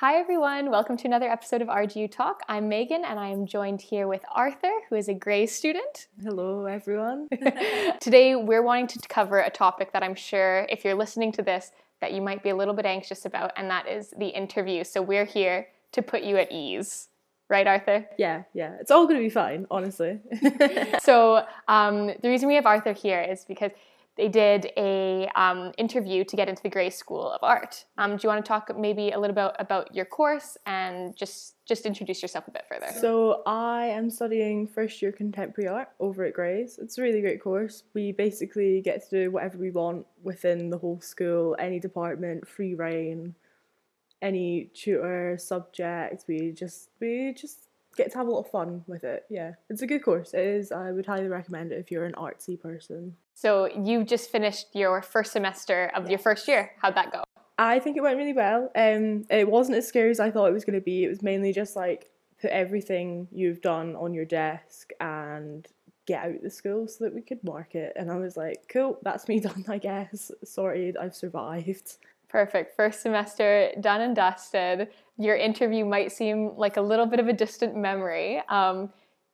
Hi, everyone. Welcome to another episode of RGU Talk. I'm Megan, and I am joined here with Arthur, who is a Gray student. Hello, everyone. Today, we're wanting to cover a topic that I'm sure, if you're listening to this, that you might be a little bit anxious about, and that is the interview. So, we're here to put you at ease. Right, Arthur? yeah, yeah. It's all going to be fine, honestly. so um, the reason we have Arthur here is because they did a um, interview to get into the Gray School of Art. Um, do you want to talk maybe a little bit about, about your course and just just introduce yourself a bit further? so, I am studying first year contemporary art over at Gray's. It's a really great course. We basically get to do whatever we want within the whole school, any department, free reign, any tutor, subject. We just we just get to have a lot of fun with it. Yeah, it's a good course. It is. I would highly recommend it if you're an artsy person. So you just finished your first semester of your first year. How'd that go? I think it went really well. Um, it wasn't as scary as I thought it was going to be. It was mainly just like put everything you've done on your desk and get out the school so that we could mark it. And I was like, cool, that's me done, I guess. Sorted, I've survived. Perfect. First semester done and dusted. Your interview might seem like a little bit of a distant memory. Um,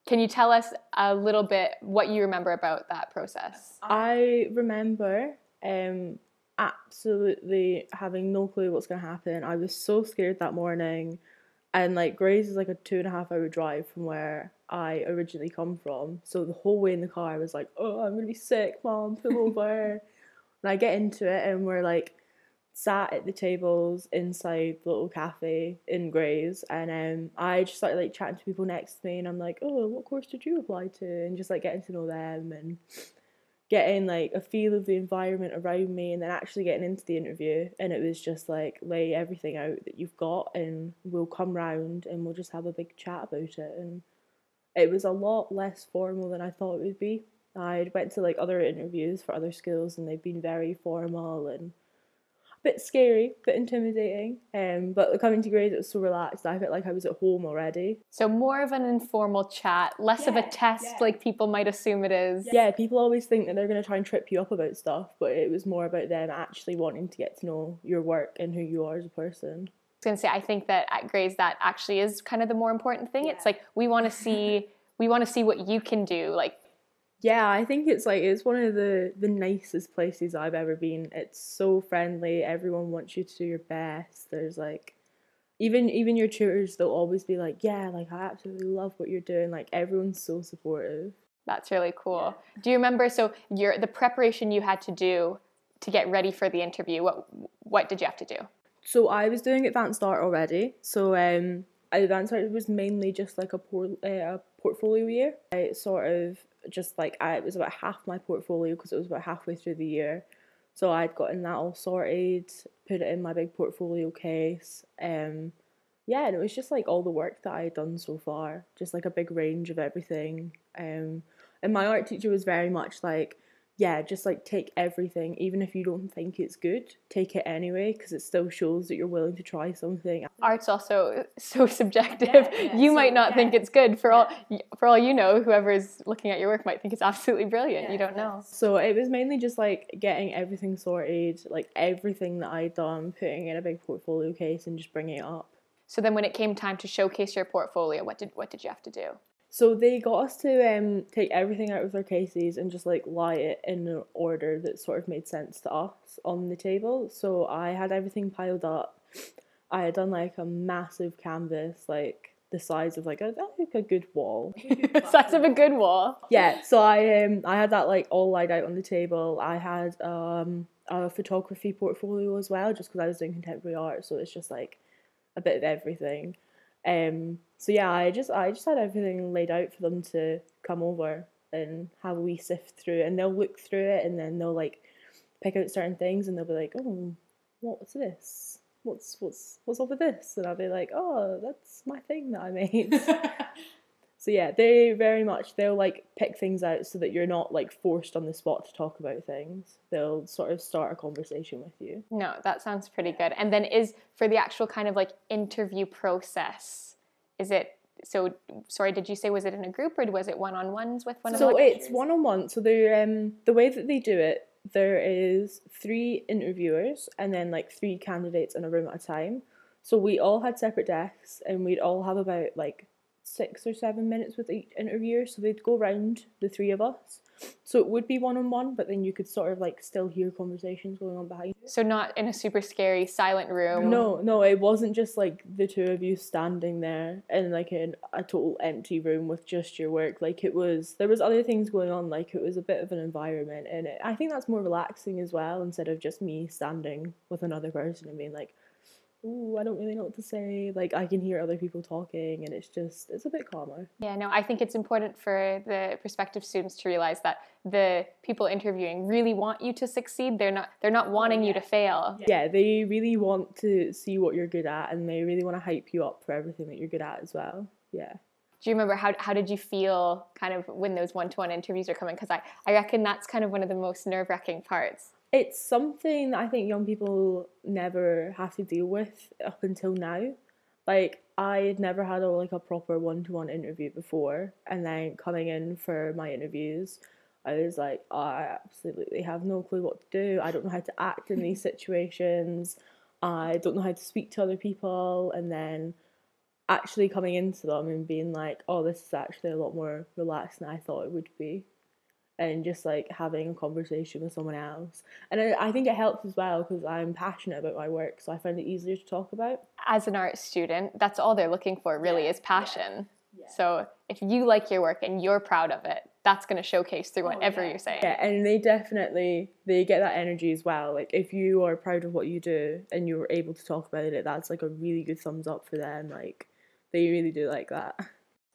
can you tell us a little bit what you remember about that process? I remember um, absolutely having no clue what's going to happen. I was so scared that morning. And like Gray's is like a two and a half hour drive from where I originally come from. So the whole way in the car I was like, oh, I'm going to be sick, mom, pull over. and I get into it and we're like, sat at the tables inside the little cafe in Gray's and um I just started like chatting to people next to me and I'm like, Oh, what course did you apply to? And just like getting to know them and getting like a feel of the environment around me and then actually getting into the interview and it was just like lay everything out that you've got and we'll come round and we'll just have a big chat about it and it was a lot less formal than I thought it would be. I'd went to like other interviews for other schools and they've been very formal and bit scary, bit intimidating. Um, but coming to Gray's, it was so relaxed. I felt like I was at home already. So more of an informal chat, less yeah, of a test yeah. like people might assume it is. Yeah, people always think that they're going to try and trip you up about stuff, but it was more about them actually wanting to get to know your work and who you are as a person. I was going to say, I think that at Gray's, that actually is kind of the more important thing. Yeah. It's like we want to see. we want to see what you can do like yeah, I think it's like it's one of the the nicest places I've ever been. It's so friendly. Everyone wants you to do your best. There's like even even your tutors they'll always be like, "Yeah, like I absolutely love what you're doing." Like everyone's so supportive. That's really cool. Yeah. Do you remember so your the preparation you had to do to get ready for the interview? What what did you have to do? So I was doing advanced art already. So um advanced art was mainly just like a, por- uh, a portfolio year. I sort of just like I, it was about half my portfolio because it was about halfway through the year. So I'd gotten that all sorted, put it in my big portfolio case. Um, yeah, and it was just like all the work that I had done so far, just like a big range of everything. Um, and my art teacher was very much like, yeah, just like take everything, even if you don't think it's good, take it anyway, because it still shows that you're willing to try something. Art's also so subjective. Yeah, yeah. You so, might not yeah. think it's good for all for all you know. Whoever is looking at your work might think it's absolutely brilliant. you don't know. So it was mainly just like getting everything sorted, like everything that I'd done, putting in a big portfolio case, and just bringing it up. So then, when it came time to showcase your portfolio, what did what did you have to do? So they got us to um, take everything out of their cases and just like lie it in an order that sort of made sense to us on the table. So I had everything piled up. I had done like a massive canvas, like the size of like a like a good wall. size of a good wall. Yeah. So I um I had that like all laid out on the table. I had um a photography portfolio as well, just because I was doing contemporary art. So it's just like a bit of everything. Um, so yeah, I just I just had everything laid out for them to come over and have a wee sift through, and they'll look through it, and then they'll like pick out certain things, and they'll be like, oh, what's this? What's what's what's up with this? And I'll be like, oh, that's my thing that I made. So yeah, they very much they'll like pick things out so that you're not like forced on the spot to talk about things. They'll sort of start a conversation with you. No, that sounds pretty good. And then is for the actual kind of like interview process, is it so sorry, did you say was it in a group or was it one on ones with one so of the it's one on one. So the um the way that they do it, there is three interviewers and then like three candidates in a room at a time. So we all had separate desks, and we'd all have about like six or seven minutes with each interviewer. So they'd go round the three of us. So it would be one on one, but then you could sort of like still hear conversations going on behind. You. So not in a super scary silent room. No, no, it wasn't just like the two of you standing there in like in a total empty room with just your work. Like it was, there was other things going on. Like it was a bit of an environment, and it, I think that's more relaxing as well instead of just me standing with another person and being like, ooh, I don't really know what to say. Like I can hear other people talking, and it's just it's a bit calmer. Yeah, no, I think it's important for the prospective students to realize that the people interviewing really want you to succeed. They're not they're not oh, wanting you to fail. Yeah, they really want to see what you're good at, and they really want to hype you up for everything that you're good at as well. Yeah. Do you remember how, how did you feel kind of when those one-to-one interviews are coming? Because I, I reckon that's kind of one of the most nerve-wracking parts it's something that I think young people never have to deal with up until now. Like I had never had a like a proper one to one interview before, and then coming in for my interviews, I was like, oh, I absolutely have no clue what to do. I don't know how to act in these situations. I don't know how to speak to other people, and then actually coming into them and being like, oh, this is actually a lot more relaxed than I thought it would be and just like having a conversation with someone else. And I, I think it helps as well because I'm passionate about my work, so I find it easier to talk about. As an art student, that's all they're looking for really yeah. is passion. Yeah. So if you like your work and you're proud of it, that's going to showcase through oh, whatever oh, yeah. you're saying. Yeah, and they definitely they get that energy as well. Like if you are proud of what you do and you're able to talk about it, that's like a really good thumbs up for them. Like they really do like that.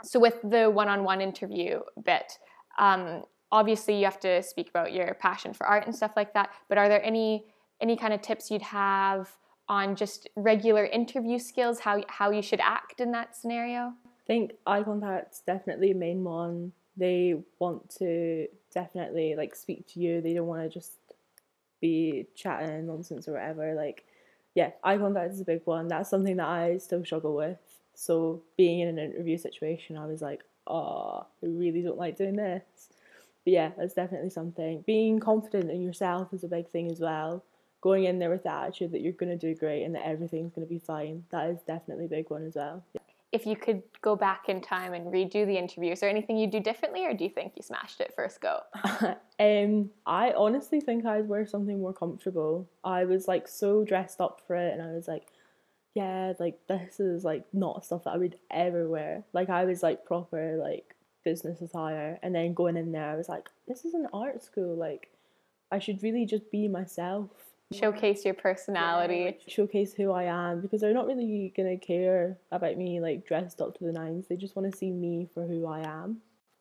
So with the one-on-one interview bit, um, obviously you have to speak about your passion for art and stuff like that but are there any any kind of tips you'd have on just regular interview skills how how you should act in that scenario? I think eye contact's definitely a main one. They want to definitely like speak to you. They don't want to just be chatting nonsense or whatever. Like yeah eye contact is a big one. That's something that i still struggle with. So being in an interview situation i was like oh i really don't like doing this but yeah, that's definitely something. Being confident in yourself is a big thing as well. Going in there with the attitude that you're going to do great and that everything's going to be fine. That is definitely a big one as well. If you could go back in time and redo the interview, is there anything you'd do differently or do you think you smashed it first go? um, I honestly think I'd wear something more comfortable. I was like so dressed up for it and I was like, yeah, like this is like not stuff that I would ever wear. Like I was like proper like business attire and then going in there I was like this is an art school like I should really just be myself. Showcase your personality. Yeah, showcase who I am because they're not really gonna care about me like dressed up to the nines they just want to see me for who I am.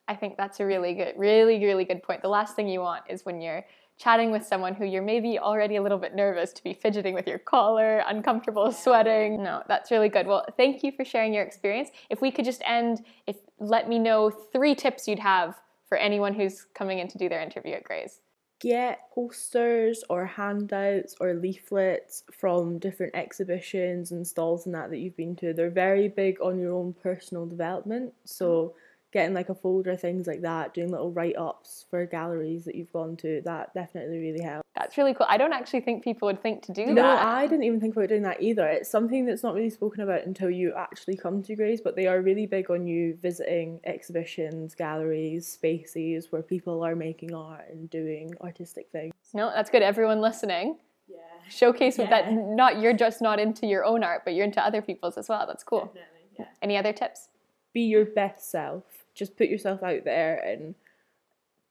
I think that's a really good really really good point. The last thing you want is when you're chatting with someone who you're maybe already a little bit nervous to be fidgeting with your collar, uncomfortable sweating. No, that's really good. Well, thank you for sharing your experience. If we could just end, if let me know three tips you'd have for anyone who's coming in to do their interview at Gray's. Get posters or handouts or leaflets from different exhibitions and stalls and that that you've been to. They're very big on your own personal development. So getting like a folder, things like that, doing little write ups for galleries that you've gone to, that definitely really helps. That's really cool. I don't actually think people would think to do no, that. No, I didn't even think about doing that either. It's something that's not really spoken about until you actually come to Gray's, but they are really big on you visiting exhibitions, galleries, spaces where people are making art and doing artistic things. No, that's good. Everyone listening. Yeah. Showcase yeah. that not you're just not into your own art, but you're into other people's as well. That's cool. Definitely. Yeah. Any other tips? Be your best self just put yourself out there and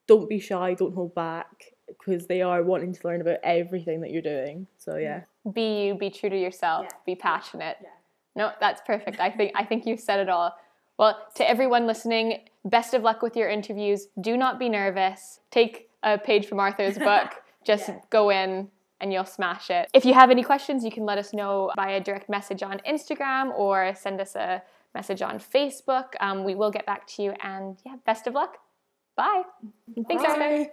don't be shy, don't hold back because they are wanting to learn about everything that you're doing. So yeah. Be you, be true to yourself, yeah. be passionate. Yeah. No, that's perfect. I think I think you've said it all. Well, to everyone listening, best of luck with your interviews. Do not be nervous. Take a page from Arthur's book. Just yeah. go in and you'll smash it. If you have any questions, you can let us know via direct message on Instagram or send us a message on Facebook. Um, we will get back to you and yeah, best of luck. Bye. Thanks, Arthur.